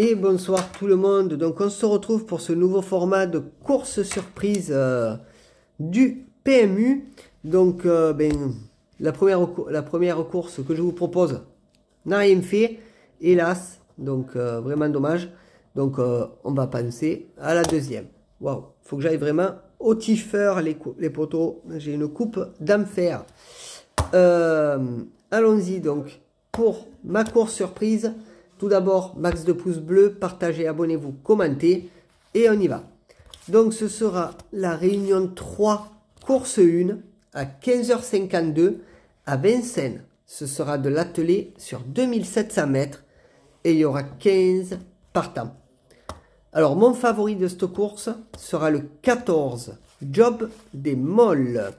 Et bonsoir tout le monde. Donc on se retrouve pour ce nouveau format de course surprise euh, du PMU. Donc euh, ben, la, première, la première course que je vous propose n'a rien fait, hélas. Donc euh, vraiment dommage. Donc on va penser à la deuxième. Waouh, faut que j'aille vraiment au tiffer les, les poteaux. J'ai une coupe d'enfer. Allons-y donc pour ma course surprise. Tout d'abord, max de pouces bleus, partagez, abonnez-vous, commentez et on y va. Donc ce sera la réunion 3, course 1 à 15h52 à Vincennes. Ce sera de l'atelier sur 2700 mètres et il y aura 15 partants. Alors mon favori de cette course sera le 14, Job des molles.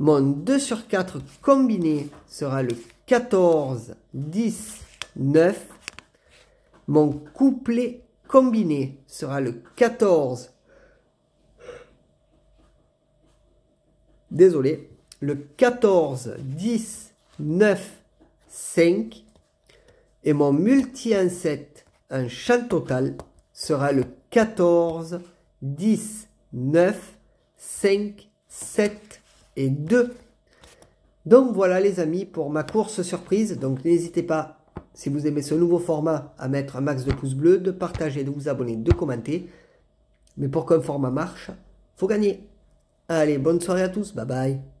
Mon 2 sur 4 combiné sera le 14, 10, 9. Mon couplet combiné sera le 14. Désolé. Le 14, 10, 9, 5. Et mon multi 7 un chant total sera le 14, 10, 9, 5, 7 et 2. Donc voilà les amis pour ma course surprise. Donc n'hésitez pas si vous aimez ce nouveau format, à mettre un max de pouces bleus, de partager, de vous abonner, de commenter. Mais pour qu'un format marche, faut gagner. Allez, bonne soirée à tous, bye bye.